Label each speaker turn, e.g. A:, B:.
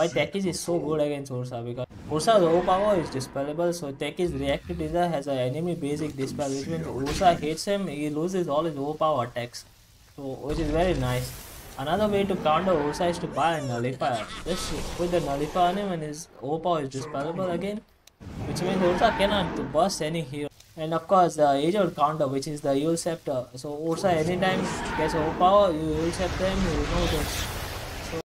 A: why Techies is so good against Ursa because Ursa's overpower is dispellable so Techies reactive Tazer has an enemy basic dispel which means Ursa hits him he loses all his overpower attacks so which is very nice. Another way to counter Ursa is to buy a nullifier. Just put the nullifier on him and his overpower is dispellable again which means Ursa cannot burst any hero. And of course the age old counter which is the Eul's Scepter. So Ursa anytime gets overpower, you Eul's Scepter him, you know that